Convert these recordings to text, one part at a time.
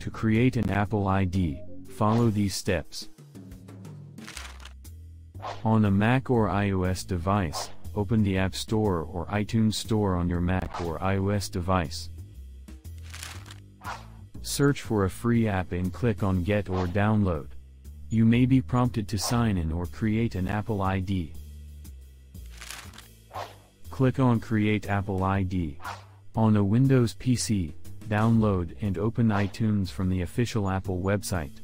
To create an Apple ID, follow these steps. On a Mac or iOS device, open the App Store or iTunes Store on your Mac or iOS device. Search for a free app and click on Get or Download. You may be prompted to sign in or create an Apple ID. Click on Create Apple ID. On a Windows PC, download and open iTunes from the official Apple website.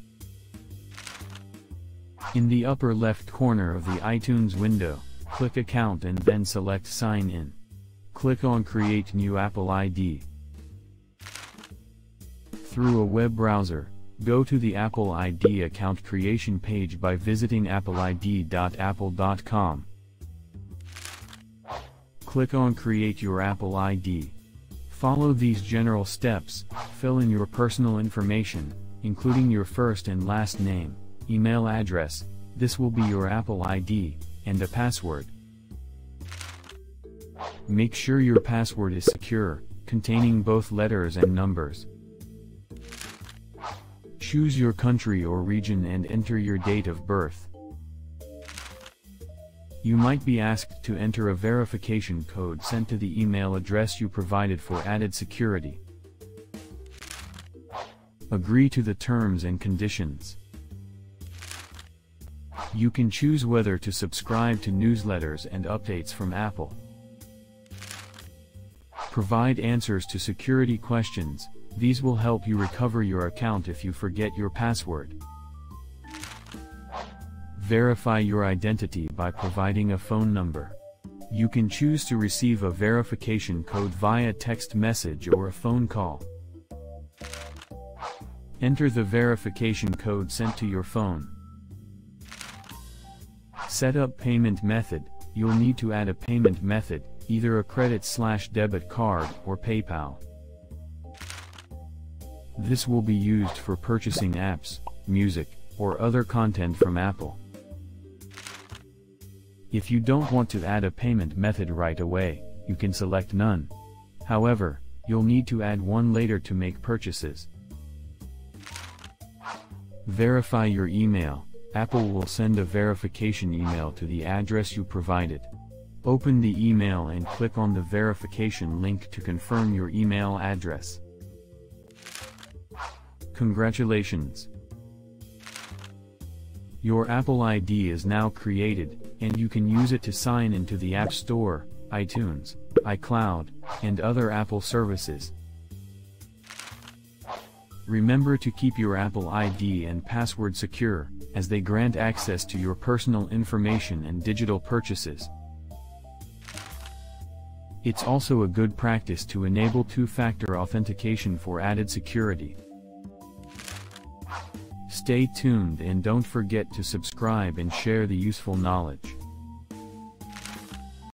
In the upper left corner of the iTunes window, click Account and then select Sign In. Click on Create New Apple ID. Through a web browser, go to the Apple ID account creation page by visiting appleid.apple.com. Click on Create your Apple ID. Follow these general steps, fill in your personal information, including your first and last name, email address, this will be your Apple ID, and a password. Make sure your password is secure, containing both letters and numbers. Choose your country or region and enter your date of birth. You might be asked to enter a verification code sent to the email address you provided for added security. Agree to the terms and conditions. You can choose whether to subscribe to newsletters and updates from Apple. Provide answers to security questions, these will help you recover your account if you forget your password. Verify your identity by providing a phone number. You can choose to receive a verification code via text message or a phone call. Enter the verification code sent to your phone. Set up payment method, you'll need to add a payment method, either a credit slash debit card or PayPal. This will be used for purchasing apps, music, or other content from Apple. If you don't want to add a payment method right away, you can select none. However, you'll need to add one later to make purchases. Verify your email. Apple will send a verification email to the address you provided. Open the email and click on the verification link to confirm your email address. Congratulations! Your Apple ID is now created, and you can use it to sign into the App Store, iTunes, iCloud, and other Apple services. Remember to keep your Apple ID and password secure, as they grant access to your personal information and digital purchases. It's also a good practice to enable two-factor authentication for added security. Stay tuned and don't forget to subscribe and share the useful knowledge.